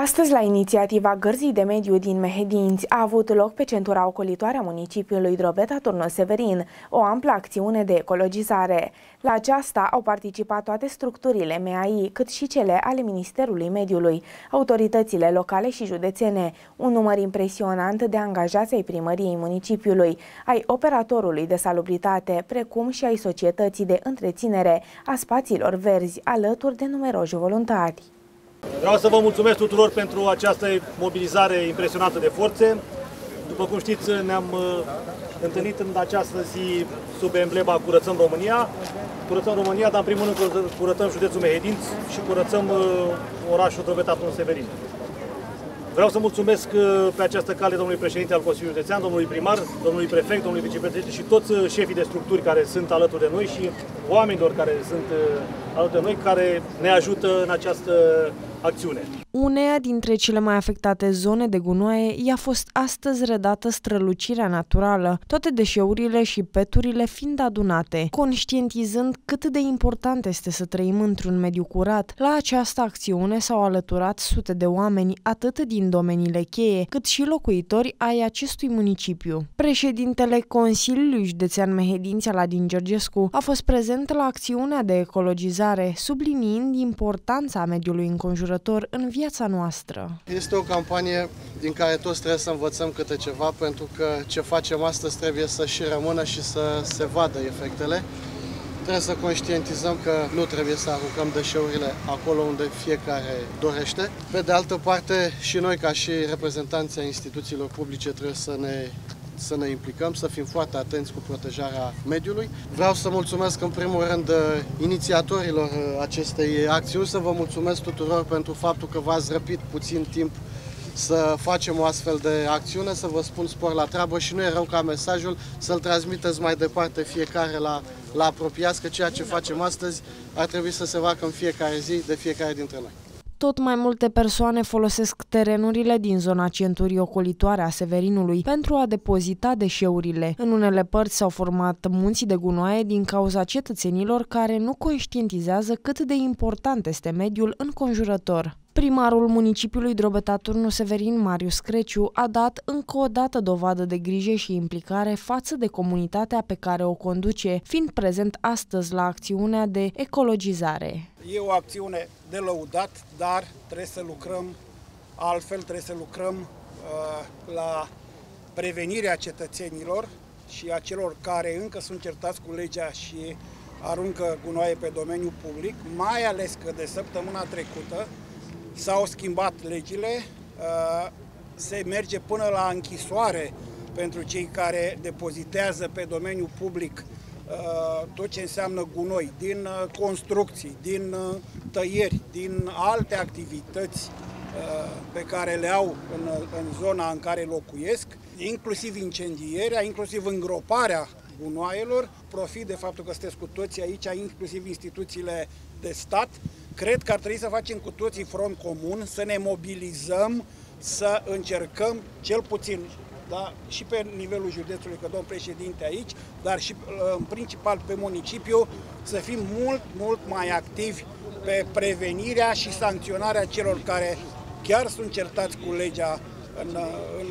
Astăzi, la inițiativa Gărzii de Mediu din Mehedinți, a avut loc pe centura ocolitoare a municipiului Drobeta Turno Severin o amplă acțiune de ecologizare. La aceasta au participat toate structurile MAI, cât și cele ale Ministerului Mediului, autoritățile locale și județene, un număr impresionant de angajați ai primăriei municipiului, ai operatorului de salubritate, precum și ai societății de întreținere a spațiilor verzi, alături de numeroși voluntari. Vreau să vă mulțumesc tuturor pentru această mobilizare impresionantă de forțe. După cum știți, ne-am uh, întâlnit în această zi sub emblema Curățăm România. Curățăm România, dar în primul rând curățăm județul Mehedinț și curățăm uh, orașul Drobetatul Severin. Vreau să mulțumesc uh, pe această cale domnului președinte al Consiliului Județean, domnului primar, domnului prefect, domnului vicepreședinte și toți șefii de structuri care sunt alături de noi și oamenilor care sunt alături de noi, care ne ajută în această acțiune. Uneia dintre cele mai afectate zone de gunoaie i-a fost astăzi redată strălucirea naturală, toate deșeurile și peturile fiind adunate, conștientizând cât de important este să trăim într-un mediu curat. La această acțiune s-au alăturat sute de oameni, atât din domeniile cheie, cât și locuitori ai acestui municipiu. Președintele Consiliului Județean Mehedinți Aladin Georgescu a fost prezent la acțiunea de ecologizare, subliniind importanța mediului înconjurător în viața noastră. Este o campanie din care toți trebuie să învățăm câte ceva, pentru că ce facem astăzi trebuie să și rămână și să se vadă efectele. Trebuie să conștientizăm că nu trebuie să aruncăm deșeurile acolo unde fiecare dorește. Pe de altă parte, și noi, ca și reprezentanții instituțiilor publice, trebuie să ne să ne implicăm, să fim foarte atenți cu protejarea mediului. Vreau să mulțumesc în primul rând inițiatorilor acestei acțiuni, să vă mulțumesc tuturor pentru faptul că v-ați răpit puțin timp să facem o astfel de acțiune, să vă spun spor la treabă și nu e rău ca mesajul să-l transmiteți mai departe fiecare la, la apropiați, că ceea ce facem astăzi ar trebui să se facă în fiecare zi de fiecare dintre noi. Tot mai multe persoane folosesc terenurile din zona centurii ocolitoare a Severinului pentru a depozita deșeurile. În unele părți s-au format munți de gunoaie din cauza cetățenilor care nu conștientizează cât de important este mediul înconjurător. Primarul municipiului Drobeta Turnu Severin, Marius Creciu, a dat încă o dată dovadă de grijă și implicare față de comunitatea pe care o conduce, fiind prezent astăzi la acțiunea de ecologizare. E o acțiune de lăudat, dar trebuie să lucrăm altfel, trebuie să lucrăm uh, la prevenirea cetățenilor și a celor care încă sunt certați cu legea și aruncă gunoaie pe domeniul public, mai ales că de săptămâna trecută s-au schimbat legile, uh, se merge până la închisoare pentru cei care depozitează pe domeniul public uh, tot ce înseamnă gunoi, din uh, construcții, din tăieri, din alte activități pe care le au în, în zona în care locuiesc, inclusiv incendierea, inclusiv îngroparea gunoaielor. Profit de faptul că sunteți cu toții aici, inclusiv instituțiile de stat, Cred că ar trebui să facem cu toții front comun, să ne mobilizăm, să încercăm cel puțin da, și pe nivelul județului, că domn președinte aici, dar și uh, în principal pe municipiu, să fim mult, mult mai activi pe prevenirea și sancționarea celor care chiar sunt certați cu legea în, în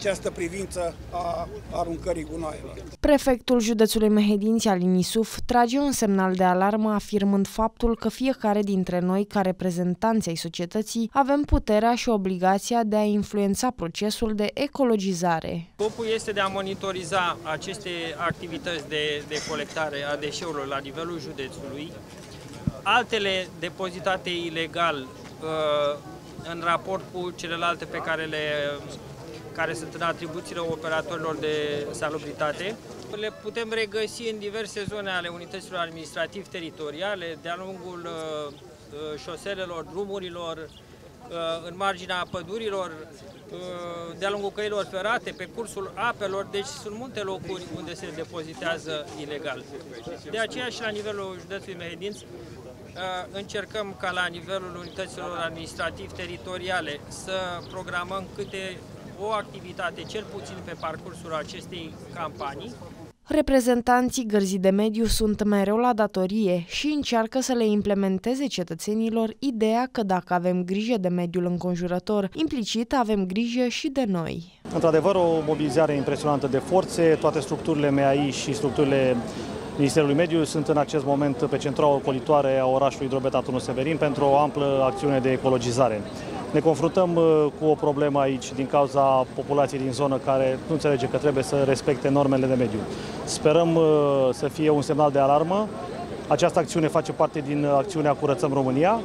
această privință a aruncării gunoaielor. Prefectul județului Mehedinți al Inisuf trage un semnal de alarmă afirmând faptul că fiecare dintre noi, ca reprezentanți ai societății, avem puterea și obligația de a influența procesul de ecologizare. Scopul este de a monitoriza aceste activități de, de colectare a deșeurilor la nivelul județului, altele depozitate ilegal uh, în raport cu celelalte pe care le care sunt în atribuțiile operatorilor de salubritate. Le putem regăsi în diverse zone ale unităților administrativ-teritoriale, de-a lungul uh, uh, șoselelor, drumurilor, uh, în marginea pădurilor, de-a lungul căilor ferate, pe cursul apelor, deci sunt multe locuri unde se depozitează ilegal. De aceea și la nivelul județului Mehedinț încercăm ca la nivelul unităților administrativ-teritoriale să programăm câte o activitate, cel puțin pe parcursul acestei campanii, Reprezentanții gărzii de mediu sunt mereu la datorie și încearcă să le implementeze cetățenilor ideea că dacă avem grijă de mediul înconjurător, implicit avem grijă și de noi. Într-adevăr, o mobilizare impresionantă de forțe, toate structurile MAI și structurile Ministerului Mediu sunt în acest moment pe centrala ocolitoare a orașului Drobeta Turnul Severin pentru o amplă acțiune de ecologizare. Ne confruntăm uh, cu o problemă aici din cauza populației din zonă care nu înțelege că trebuie să respecte normele de mediu. Sperăm uh, să fie un semnal de alarmă. Această acțiune face parte din acțiunea Curățăm România,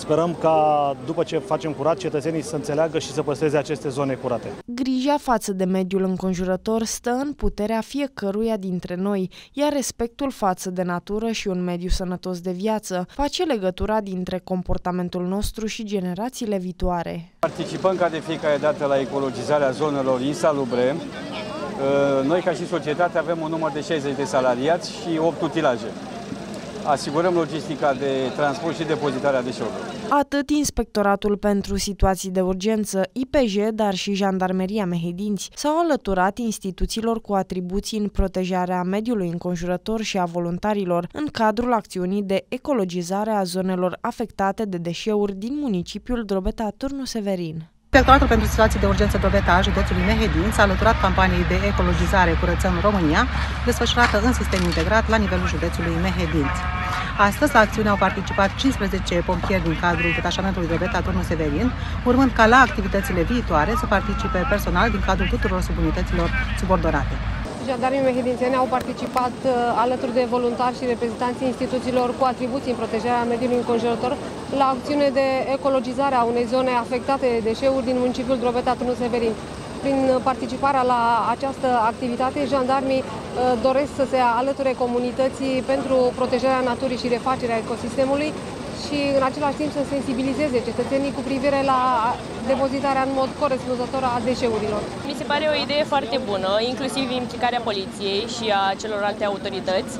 Sperăm ca, după ce facem curat, cetățenii să înțeleagă și să păstreze aceste zone curate. Grija față de mediul înconjurător stă în puterea fiecăruia dintre noi, iar respectul față de natură și un mediu sănătos de viață face legătura dintre comportamentul nostru și generațiile viitoare. Participăm ca de fiecare dată la ecologizarea zonelor insalubre. Noi, ca și societate, avem un număr de 60 de salariați și 8 utilaje asigurăm logistica de transport și depozitarea deșeurilor. Atât Inspectoratul pentru Situații de Urgență, IPJ, dar și Jandarmeria Mehedinți s-au alăturat instituțiilor cu atribuții în protejarea mediului înconjurător și a voluntarilor în cadrul acțiunii de ecologizare a zonelor afectate de deșeuri din municipiul Drobeta Turnu Severin. Inspectoratul pentru situații de urgență Drobeta a județului Mehedin s-a alăturat campaniei de ecologizare Curățăm România, desfășurată în sistem integrat la nivelul județului Mehedin. Astăzi, la acțiune au participat 15 pompieri din cadrul detașamentului Drobeta Turnul Severin, urmând ca la activitățile viitoare să participe personal din cadrul tuturor subunităților subordonate. Jandarmii mehedințeni au participat uh, alături de voluntari și reprezentanții instituțiilor cu atribuții în protejarea mediului înconjurător la acțiune de ecologizare a unei zone afectate de deșeuri din municipiul Drobeta Târnu Severin. Prin participarea la această activitate, jandarmii uh, doresc să se alăture comunității pentru protejarea naturii și refacerea ecosistemului și în același timp să sensibilizeze cetățenii cu privire la depozitarea în mod corespunzător a deșeurilor. Mi se pare o idee foarte bună, inclusiv implicarea poliției și a celorlalte autorități,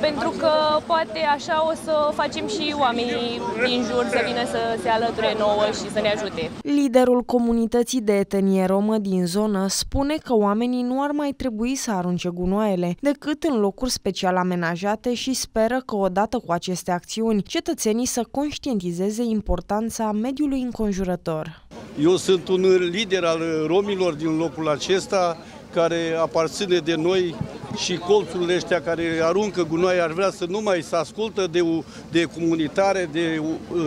pentru că poate așa o să facem și oamenii din jur să vină să se alăture nouă și să ne ajute. Liderul comunității de etenie romă din zonă spune că oamenii nu ar mai trebui să arunce gunoaiele decât în locuri special amenajate și speră că odată cu aceste acțiuni cetățenii să conștientizeze importanța mediului înconjurător. Eu sunt un lider al romilor din locul acesta care aparține de noi și colțurile ăștia care aruncă gunoaie ar vrea să nu mai se ascultă de, de comunitare, de,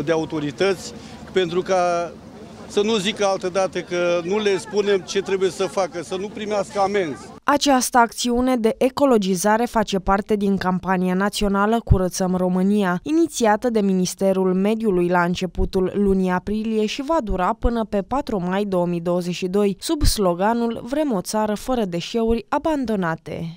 de autorități, pentru ca să nu zică altădată că nu le spunem ce trebuie să facă, să nu primească amenzi. Această acțiune de ecologizare face parte din campania națională Curățăm România, inițiată de Ministerul Mediului la începutul lunii aprilie și va dura până pe 4 mai 2022, sub sloganul Vrem o țară fără deșeuri abandonate.